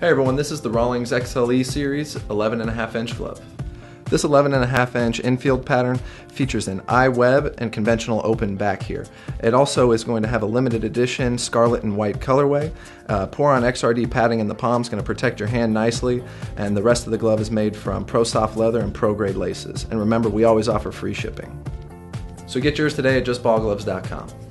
Hey everyone, this is the Rawlings XLE Series 11 and a half inch glove. This 11 and a half inch infield pattern features an iWeb and conventional open back here. It also is going to have a limited edition scarlet and white colorway. Uh, Poron XRD padding in the palm is going to protect your hand nicely, and the rest of the glove is made from Pro Soft leather and pro grade laces. And remember, we always offer free shipping. So get yours today at justballgloves.com.